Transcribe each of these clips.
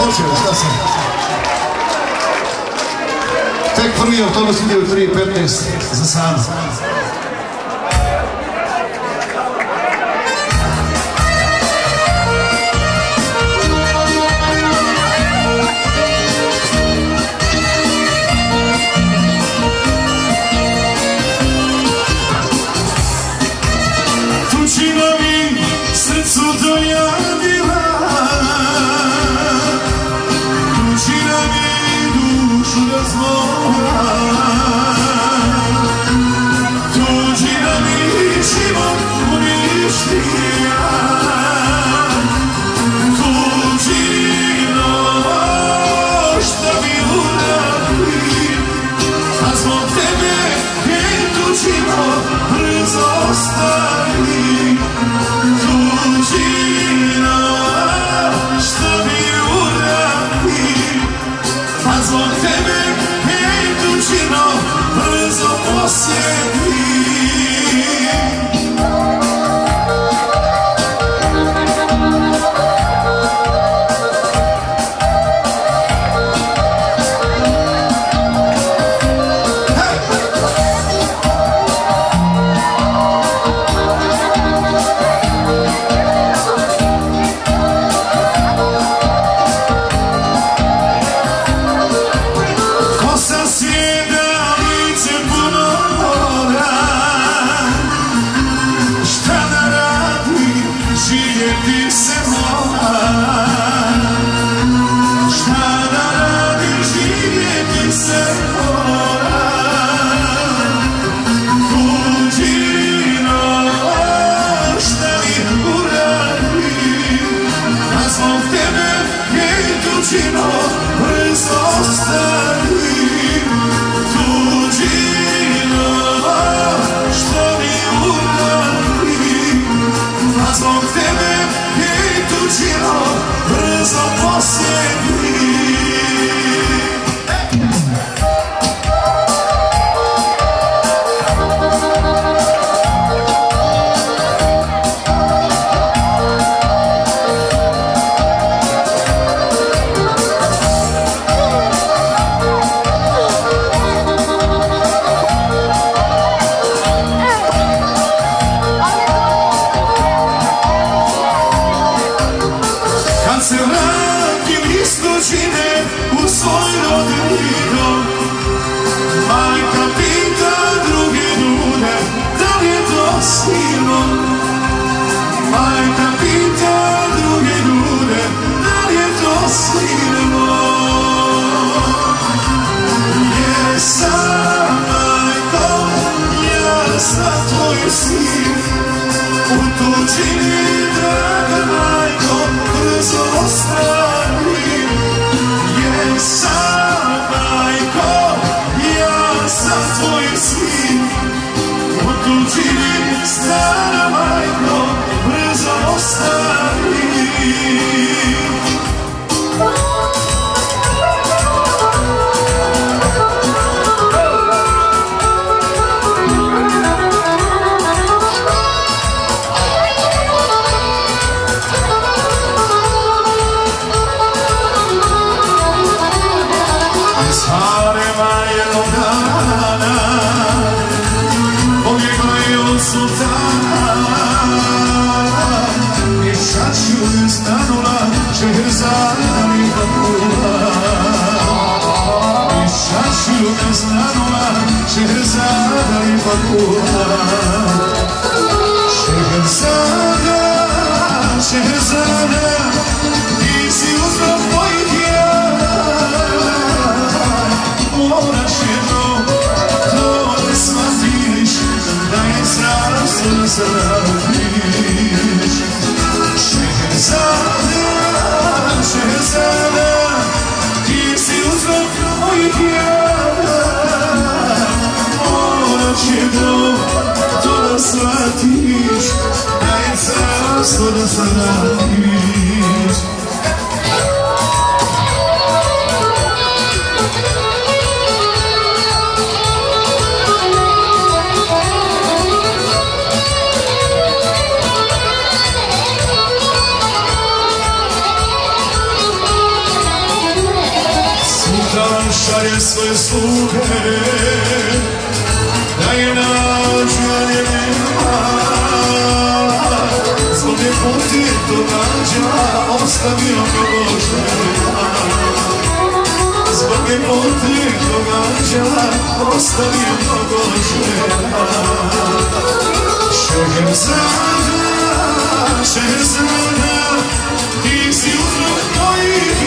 odlučio, šta sam? Tek prvi autobus ide u 3.15 za sam. 土地に E curva Deixaste o pensar no ar Xerezada e vacua Xerezada, Xerezada E se o chegou sarı saran yüz Слушай свои слухи, дай нам желание. Puti događa Ostavio mnogo žena Zbog je puti događa Ostavio mnogo žena Šehrzada, Šehrzada Ti si uzrok mojih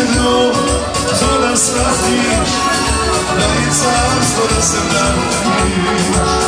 jedno to da shvatiš Da je carstvo da se vratiš